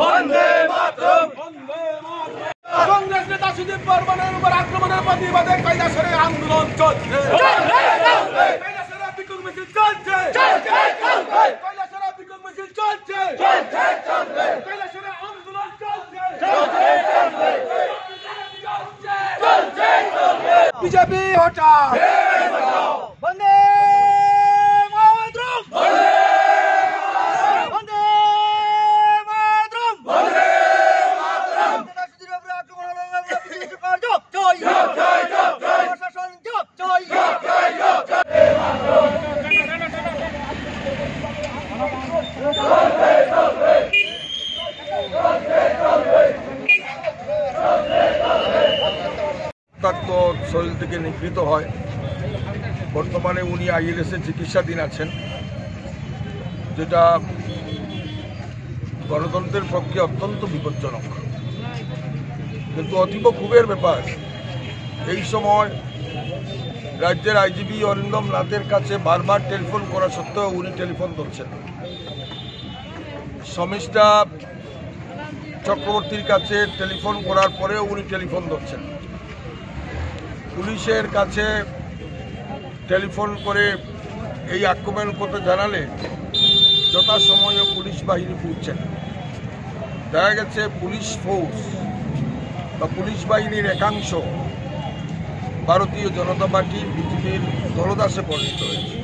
বন্দে মাতরম। কংগ্রেস নেতা সুদীপ বর্মনের উপর আক্রমণের প্রতিবাদে কৈলাসরে আন্দোলন চলছে। কৈলাসরে বিক্ষোভ মিছিল চলছে। কৈলাসরে বিক্ষোভ মিছিল চলছে। কৈলাসরে আন্দোলন চলছে। বিজেপি হঠাৎ শরীর থেকে নিগৃহীত হয়। বর্তমানে উনি আইএলএসে চিকিৎসাধীন আছেন, যেটা গণতন্ত্রের পক্ষে অত্যন্ত বিপজ্জনক। কিন্তু অতীব ক্ষোভের ব্যাপার এই সময় রাজ্যের আইজিপি অরিন্দম নাথের কাছে বারবার টেলিফোন করা সত্ত্বেও উনি টেলিফোন ধরছেন শমিষ্ঠা চক্রবর্তীর কাছে টেলিফোন করার পরেও উনি টেলিফোন ধরছেন পুলিশের কাছে টেলিফোন করে এই আক্রমণ করতে জানালে যথাসময়ে পুলিশ বাহিনী পৌঁছে না। দেখা গেছে পুলিশ ফোর্স বা পুলিশ বাহিনীর একাংশ ভারতীয় জনতা পার্টি বিজেপির দলদাসে পরিণত হয়েছে।